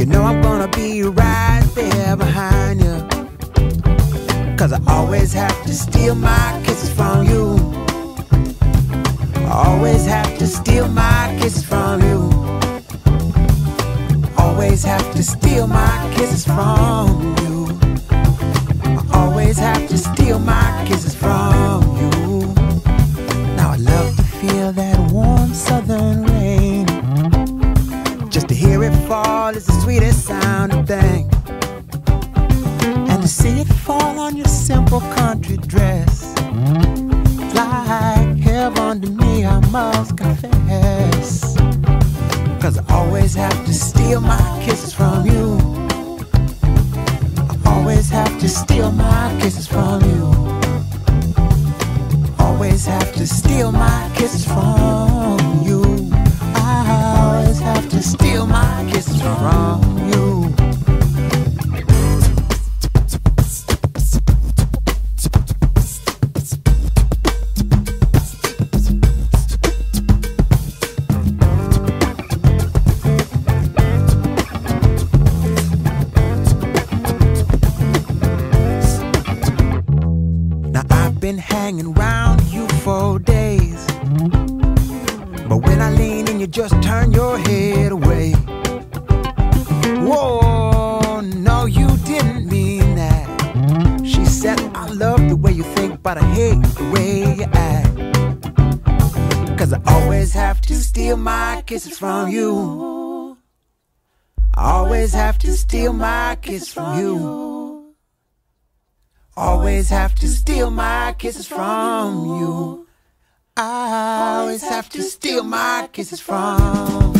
you know I'm gonna be right there behind you. Cause I always have to steal my kisses from you. I always have to steal my kisses from you. Always have to steal my kisses from you. I always have to steal my simple country dress. Like heaven to me, I must confess. Cause I always have to steal my kisses from you. I always have to steal my kisses from you. Always have to steal my kisses from you. I always have to steal my kisses from you. Been hanging around you for days. But when I lean in, you just turn your head away. Whoa, no, you didn't mean that. She said, I love the way you think, but I hate the way you act. Cause I always have to steal my kisses from you. I always have to steal my kisses from you. Always have to steal my kisses from you. I always have to steal my kisses from